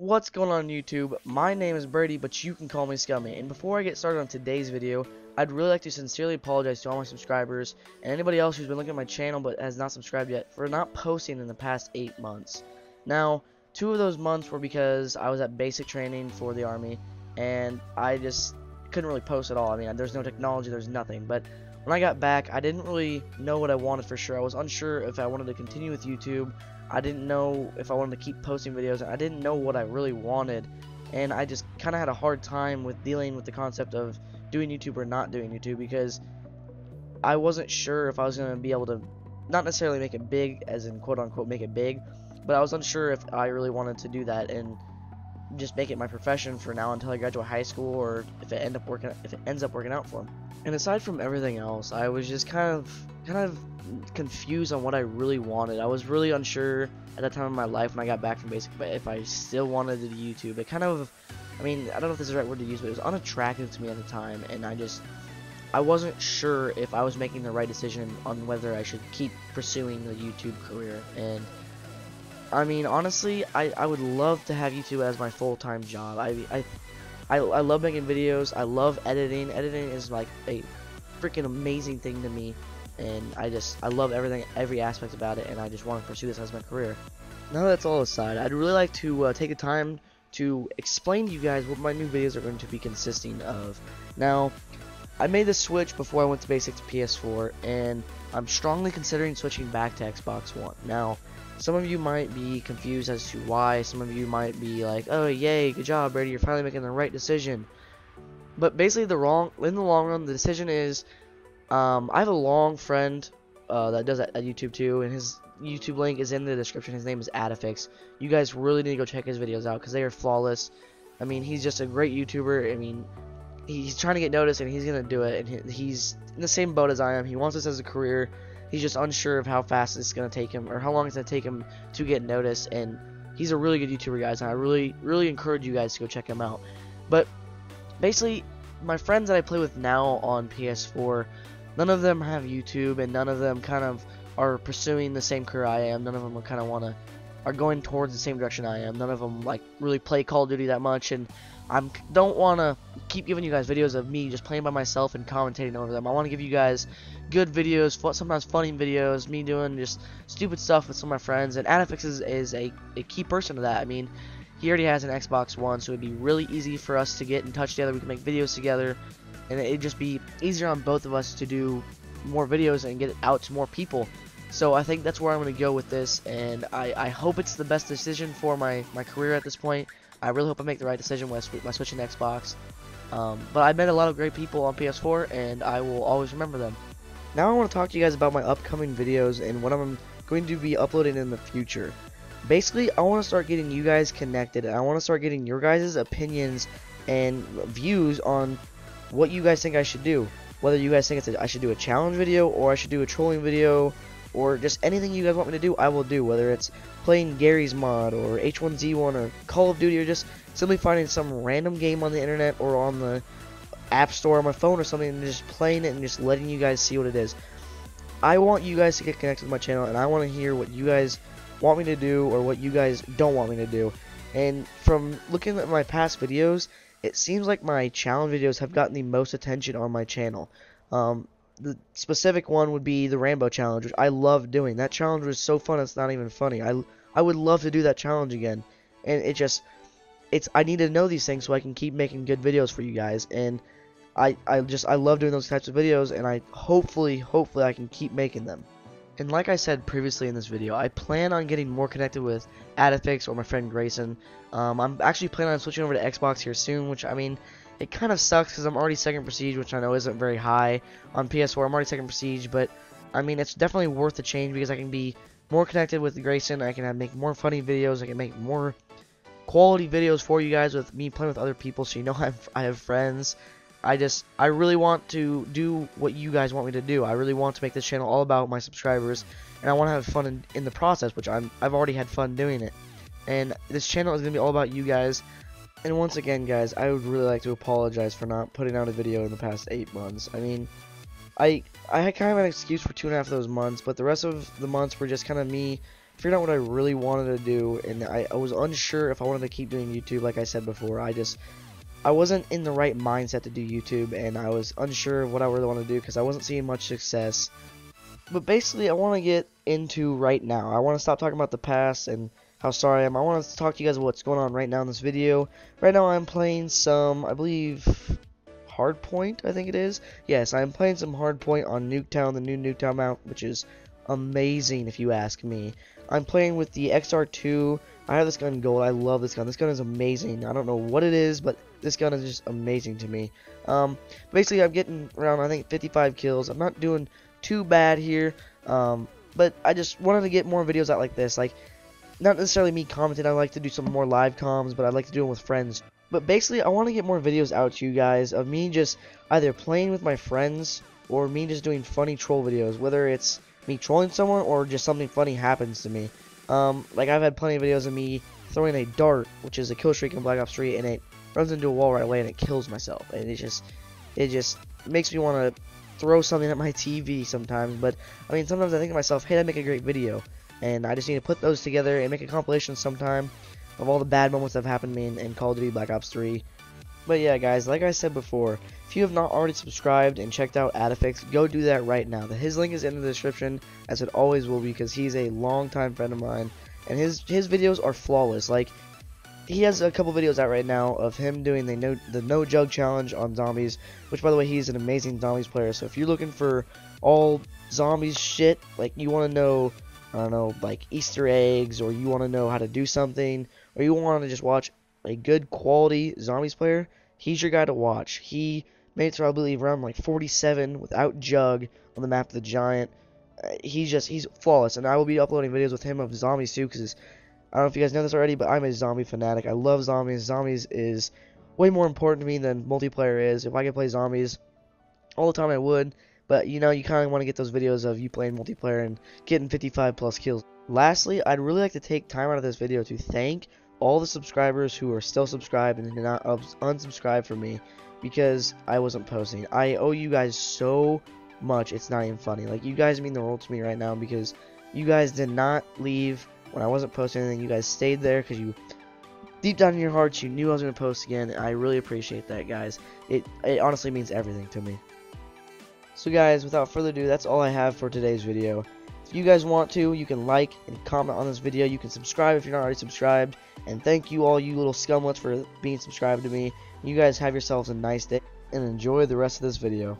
What's going on YouTube? My name is Brady, but you can call me Scummy. And before I get started on today's video, I'd really like to sincerely apologize to all my subscribers and anybody else who's been looking at my channel but has not subscribed yet for not posting in the past 8 months. Now, two of those months were because I was at basic training for the Army, and I just couldn't really post at all. I mean, there's no technology, there's nothing. But when I got back, I didn't really know what I wanted for sure. I was unsure if I wanted to continue with YouTube I didn't know if I wanted to keep posting videos. I didn't know what I really wanted. And I just kind of had a hard time with dealing with the concept of doing YouTube or not doing YouTube because I wasn't sure if I was going to be able to not necessarily make it big as in quote unquote make it big, but I was unsure if I really wanted to do that and just make it my profession for now until I graduate high school or if it end up working if it ends up working out for me. And aside from everything else, I was just kind of kind of confused on what I really wanted. I was really unsure at that time of my life when I got back from basic, but if I still wanted to do YouTube. It kind of, I mean, I don't know if this is the right word to use, but it was unattractive to me at the time, and I just, I wasn't sure if I was making the right decision on whether I should keep pursuing the YouTube career. And I mean, honestly, I, I would love to have YouTube as my full-time job. I, I, I, I love making videos. I love editing. Editing is like a freaking amazing thing to me and I just I love everything every aspect about it and I just want to pursue this as my career. Now that's all aside, I'd really like to uh, take the time to explain to you guys what my new videos are going to be consisting of. Now, I made the switch before I went to basic to PS4 and I'm strongly considering switching back to Xbox One. Now, some of you might be confused as to why, some of you might be like, oh yay, good job Brady, you're finally making the right decision. But basically the wrong in the long run the decision is um, I have a long friend uh, that does that at YouTube too, and his YouTube link is in the description. His name is AddAffix. You guys really need to go check his videos out because they are flawless. I mean, he's just a great YouTuber. I mean, he's trying to get noticed and he's gonna do it. And he's in the same boat as I am. He wants this as a career. He's just unsure of how fast it's gonna take him or how long it's gonna take him to get noticed. And he's a really good YouTuber, guys. And I really, really encourage you guys to go check him out. But basically, my friends that I play with now on PS4 none of them have YouTube, and none of them kind of are pursuing the same career I am. None of them kind of want to are going towards the same direction I am. None of them like really play Call of Duty that much, and I don't want to keep giving you guys videos of me just playing by myself and commentating over them. I want to give you guys good videos, sometimes funny videos, me doing just stupid stuff with some of my friends, and AddAffix is, is a, a key person to that. I mean, he already has an Xbox One, so it'd be really easy for us to get in touch together. We can make videos together, and it'd just be easier on both of us to do more videos and get it out to more people. So I think that's where I'm going to go with this, and I, I hope it's the best decision for my, my career at this point. I really hope I make the right decision by, by switching to Xbox. Um, but I met a lot of great people on PS4, and I will always remember them. Now I want to talk to you guys about my upcoming videos and what I'm going to be uploading in the future. Basically, I want to start getting you guys connected, and I want to start getting your guys' opinions and views on what you guys think I should do. Whether you guys think it's a, I should do a challenge video or I should do a trolling video or just anything you guys want me to do, I will do. Whether it's playing Garry's Mod or H1Z1 or Call of Duty or just simply finding some random game on the internet or on the app store on my phone or something and just playing it and just letting you guys see what it is. I want you guys to get connected with my channel and I want to hear what you guys want me to do or what you guys don't want me to do. And from looking at my past videos, it seems like my challenge videos have gotten the most attention on my channel. Um, the specific one would be the Rambo challenge, which I love doing. That challenge was so fun, it's not even funny. I, I would love to do that challenge again. And it just, it's, I need to know these things so I can keep making good videos for you guys. And I, I just, I love doing those types of videos, and I hopefully, hopefully I can keep making them. And like I said previously in this video, I plan on getting more connected with AddAffix or my friend Grayson. Um, I'm actually planning on switching over to Xbox here soon, which I mean, it kind of sucks because I'm already second prestige, which I know isn't very high on PS4. I'm already second prestige, but I mean, it's definitely worth the change because I can be more connected with Grayson. I can have, make more funny videos. I can make more quality videos for you guys with me playing with other people, so you know I have, I have friends. I just, I really want to do what you guys want me to do. I really want to make this channel all about my subscribers, and I want to have fun in, in the process, which I'm, I've already had fun doing it. And this channel is going to be all about you guys. And once again, guys, I would really like to apologize for not putting out a video in the past eight months. I mean, I I had kind of an excuse for two and a half of those months, but the rest of the months were just kind of me figured out what I really wanted to do, and I, I was unsure if I wanted to keep doing YouTube. Like I said before, I just I wasn't in the right mindset to do YouTube, and I was unsure of what I really wanted to do because I wasn't seeing much success. But basically, I want to get into right now. I want to stop talking about the past and how sorry I am. I want to talk to you guys about what's going on right now in this video. Right now, I'm playing some, I believe, Hardpoint, I think it is. Yes, I'm playing some Hardpoint on Nuketown, the new Nuketown map, which is amazing if you ask me. I'm playing with the XR2. I have this gun gold. I love this gun. This gun is amazing. I don't know what it is, but this gun is just amazing to me. Um, basically, I'm getting around, I think, 55 kills. I'm not doing too bad here, um, but I just wanted to get more videos out like this. Like, not necessarily me commenting. I like to do some more live comms, but I like to do them with friends. But basically, I want to get more videos out to you guys of me just either playing with my friends or me just doing funny troll videos, whether it's me trolling someone or just something funny happens to me. Um, like I've had plenty of videos of me throwing a dart, which is a kill streak in Black Ops 3, and it runs into a wall right away and it kills myself. And it just, it just makes me want to throw something at my TV sometimes. But I mean, sometimes I think to myself, hey, that'd make a great video, and I just need to put those together and make a compilation sometime of all the bad moments that have happened to me in, in Call of Duty Black Ops 3. But yeah, guys, like I said before, if you have not already subscribed and checked out AddAffix, go do that right now. His link is in the description, as it always will be, because he's a longtime friend of mine, and his his videos are flawless. Like, he has a couple videos out right now of him doing the no the no jug challenge on zombies, which by the way, he's an amazing zombies player. So if you're looking for all zombies shit, like you want to know, I don't know, like Easter eggs, or you want to know how to do something, or you want to just watch a good quality zombies player, he's your guy to watch. He made it through, I believe, around like 47 without Jug on the map of the Giant. Uh, he's just, he's flawless. And I will be uploading videos with him of zombies too, because I don't know if you guys know this already, but I'm a zombie fanatic. I love zombies. Zombies is way more important to me than multiplayer is. If I could play zombies all the time, I would. But, you know, you kind of want to get those videos of you playing multiplayer and getting 55 plus kills. Lastly, I'd really like to take time out of this video to thank all the subscribers who are still subscribed and did not unsubscribe for me because I wasn't posting. I owe you guys so much. It's not even funny. Like you guys mean the world to me right now because you guys did not leave when I wasn't posting anything. You guys stayed there because you deep down in your hearts you knew I was going to post again. I really appreciate that, guys. It it honestly means everything to me. So guys, without further ado, that's all I have for today's video. If you guys want to, you can like and comment on this video. You can subscribe if you're not already subscribed. And thank you all you little scumlets for being subscribed to me. You guys have yourselves a nice day and enjoy the rest of this video.